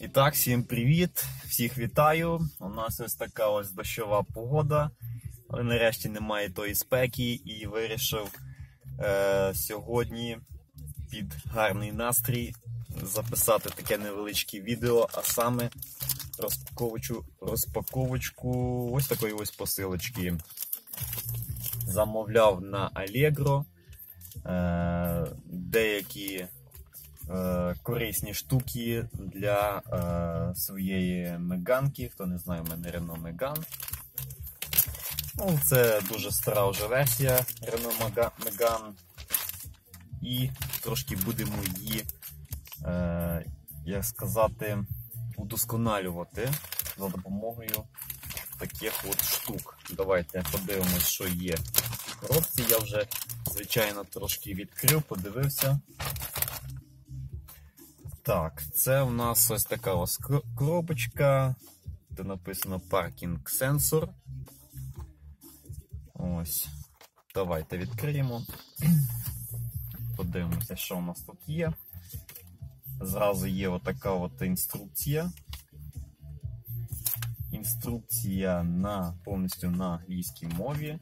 І так, всім привіт! Всіх вітаю. У нас ось така ось дощова погода, але нарешті немає тої спеки і вирішив е, сьогодні під гарний настрій записати таке невеличке відео, а саме розпаковочку, розпаковочку ось такої ось посилочки. Замовляв на Allegro е, деякі корисні штуки для е, своєї меганки. Хто не знає, в мене Renault Megane. Ну, Це дуже стара вже версія Renault Megane. І трошки будемо її, е, як сказати, удосконалювати за допомогою таких от штук. Давайте подивимось, що є в коробці. Я вже, звичайно, трошки відкрив, подивився. Так, це у нас ось така ось коробочка, де написано паркінг сенсор. Ось. Давайте відкриємо. Подивимося, що у нас тут є. Зразу є отака от інструкція. Інструкція на, повністю на англійській мові.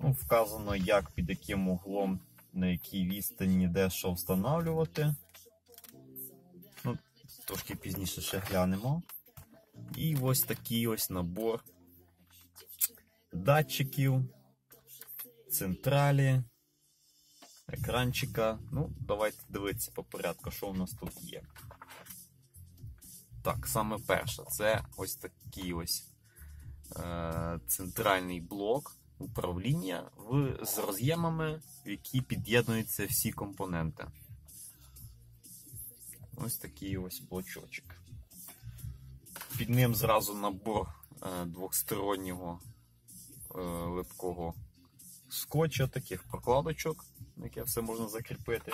Ну, Вказано, як під яким углом, на якій відстані де що встановлювати. Трошки пізніше ще глянемо. І ось такий ось набор датчиків, централі, екранчика. Ну, давайте дивитися по порядку, що у нас тут є. Так, саме перше, це ось такий ось е, центральний блок управління в, з роз'ємами, в які під'єднуються всі компоненти. Ось такий ось блочочок. Під ним зразу набор е, двохстороннього е, липкого скотча, таких прокладочок, на яке все можна закріпити.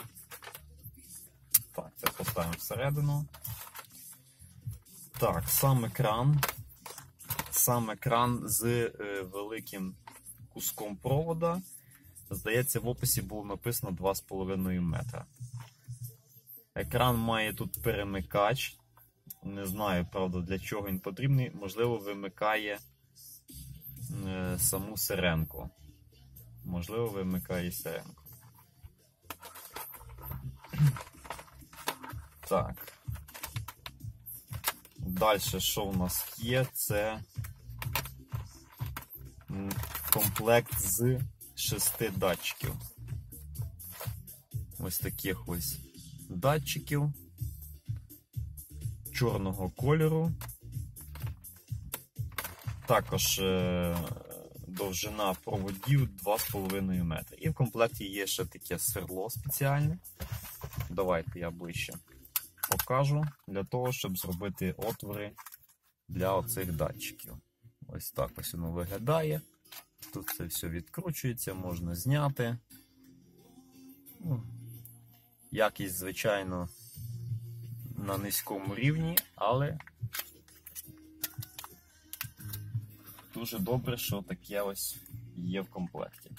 Так, це поставимо всередину. Так, сам екран. Сам екран з е, великим куском провода. Здається, в описі було написано 2,5 метра. Екран має тут перемикач. Не знаю, правда, для чого він потрібний. Можливо, вимикає е, саму сиренку. Можливо, вимикає сиренку. Так. Далі, що у нас є, це комплект з шести датчиків. Ось таких ось датчиків чорного кольору. Також е довжина проводів 2,5 метри. І в комплекті є ще таке сверло спеціальне. Давайте я ближче покажу для того, щоб зробити отвори для оцих датчиків. Ось так ось воно виглядає. Тут це все відкручується, можна зняти. Якість, звичайно, на низькому рівні, але дуже добре, що таке ось є в комплекті.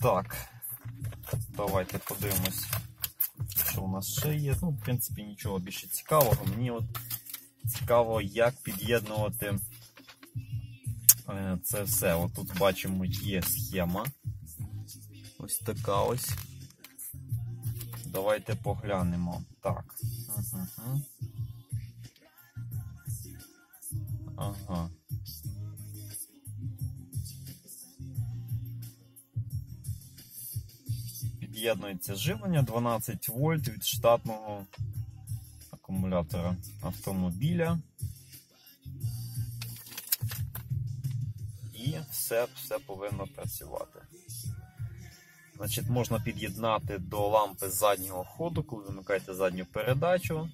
Так, давайте подивимось, що у нас ще є. Ну, в принципі, нічого більше цікавого. Мені от цікаво, як під'єднувати це все. От тут бачимо, є схема. Ось така ось. Давайте поглянемо. Так. Ага. Під'єднується живлення 12 вольт від штатного акумулятора автомобіля. І все, все повинно працювати. Значить, Можна під'єднати до лампи заднього ходу, коли вимикаєте задню передачу.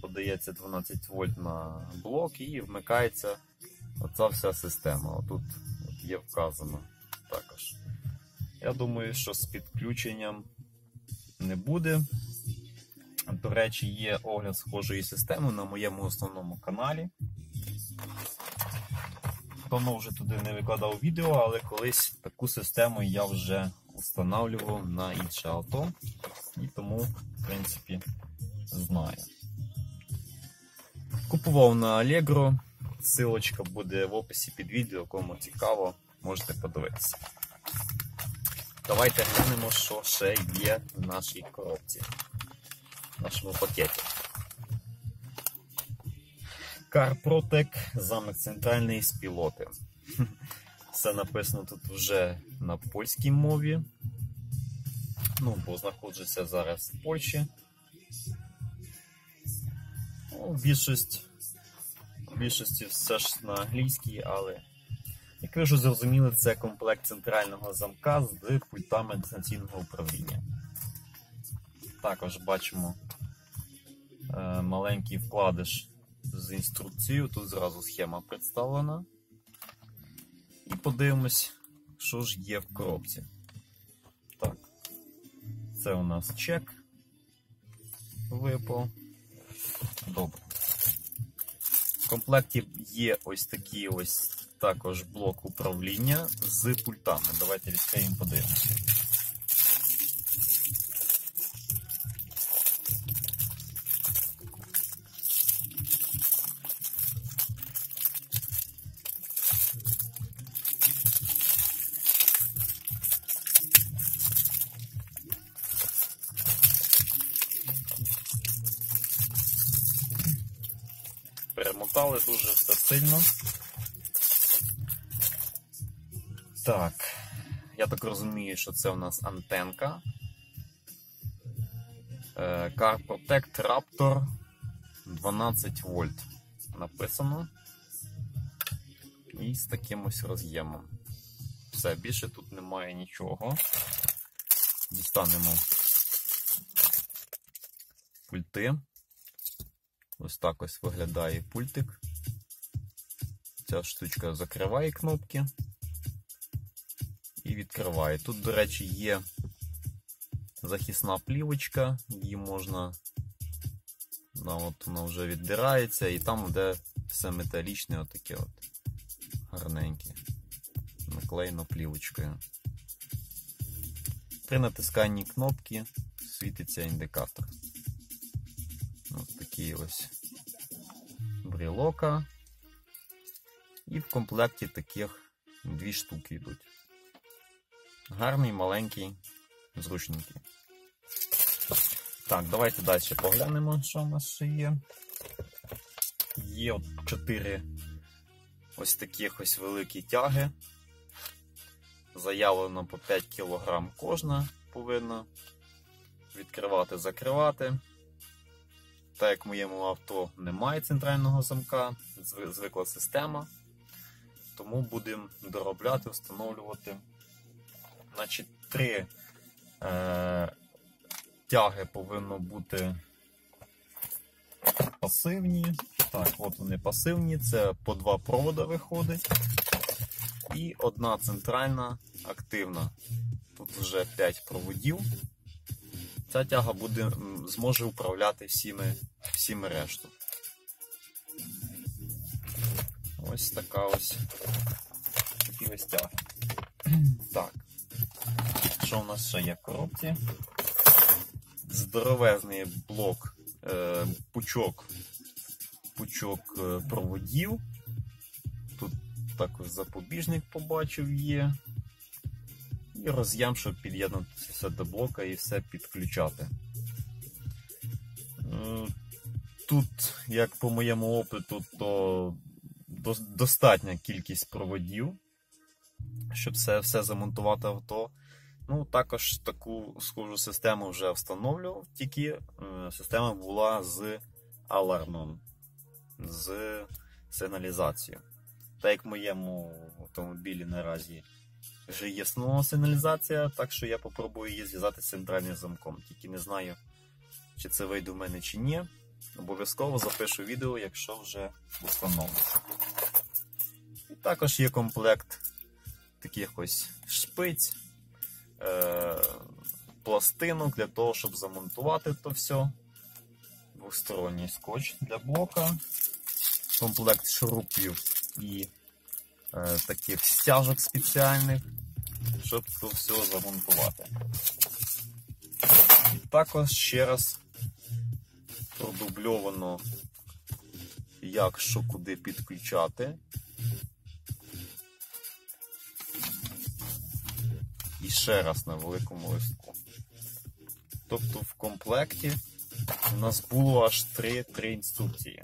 Подається 12 вольт на блок і вмикається оця вся система. Отут от є вказано також. Я думаю, що з підключенням не буде. До речі, є огляд схожої системи на моєму основному каналі. Давно вже туди не викладав відео, але колись таку систему я вже встановлював на інше авто. І тому, в принципі, знаю. Купував на Allegro. Силочка буде в описі під відео, кому цікаво, можете подивитися. Давайте глянемо, що ще є в нашій коробці, в нашому пакеті. CarProtec, замок центральний з пілоти. Все написано тут вже на польській мові. Ну, бо знаходжуся зараз в Польщі. Ну, більшість, більшості все ж на англійській, але, як ви вже зрозуміли, це комплект центрального замка з пультами дистанційного управління. Також бачимо е, маленький вкладиш з інструкцією. Тут зразу схема представлена. І подивимось, що ж є в коробці. Так, це у нас чек випав. Добре. В комплекті є ось такий ось також блок управління з пультами. Давайте відкриємо подивимося. Перемотали дуже все сильно. Так, я так розумію, що це у нас антенка. Е, Car Protect Raptor 12 вольт написано. І з таким ось роз'ємом. Все, більше тут немає нічого. Дістанемо пульти. Ось так ось виглядає пультик. Ця штучка закриває кнопки і відкриває. Тут, до речі, є захисна плівочка, її можна, да, от вона вже віддирається, і там буде все металічне, отаке от гарненьке, наклеєно плівочкою. При натисканні кнопки світиться індикатор. Такі ось брелока. І в комплекті таких дві штуки йдуть. Гарний, маленький, зручненький. Так, давайте далі поглянемо, що в нас ще є. Є от 4 ось таких ось великі тяги. Заявлено по 5 кг кожна повинна відкривати, закривати. Так як в моєму авто немає центрального замка, звикла система, тому будемо доробляти, встановлювати. Значить, три е, тяги повинно бути пасивні. Так, от вони пасивні, це по два провода виходить. І одна центральна активна. Тут вже 5 проводів. Ця тяга буде, зможе управляти всіми, всіми решту. Ось така ось такі ось тяги. Так. Що в нас ще є в коробці? Здоровезний блок, е, пучок, пучок е, проводів. Тут також запобіжник побачив є. І роз'єм, щоб під'єднатися до блока і все підключати. Е, тут, як по моєму опиту, то достатня кількість проводів, щоб все все замонтувати авто. Ну, Також таку схожу систему вже встановлював, тільки е, система була з алармом, з сигналізацією. Так як в моєму автомобілі наразі вже є сигналізація, так що я попробую її зв'язати з центральним замком. Тільки не знаю, чи це вийде в мене чи ні. Обов'язково запишу відео, якщо вже встановлюся. І також є комплект таких ось шпиць, е- пластинок для того, щоб замонтувати то все. Двосторонній скотч для блока, комплект шурупів і е, таких стяжок спеціальних, щоб це все замонтувати. І також ще раз продубльовано, як що куди підключати. І ще раз на великому листку. Тобто в комплекті у нас було аж три, три інструкції.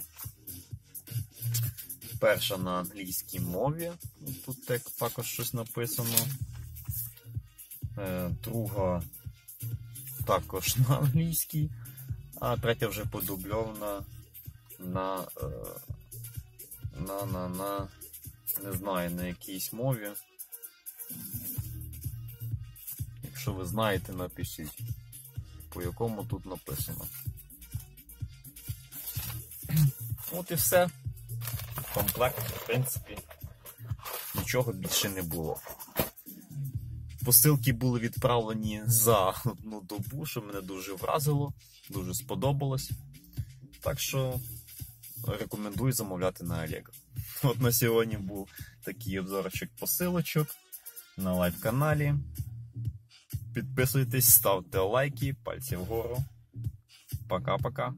Перша на англійській мові, тут так, також щось написано. Е, Друга також на англійській, а третя вже подубльована на, е, на, на, на не знаю, на якійсь мові. Якщо ви знаєте, напишіть, по якому тут написано. От і все. Комплект, в принципі, нічого більше не було. Посилки були відправлені за одну добу, що мене дуже вразило, дуже сподобалось. Так що рекомендую замовляти на Allegro. От на сьогодні був такий обзорчик посилочок на лайв-каналі. Підписуйтесь, ставте лайки, пальці вгору. Пока-пока.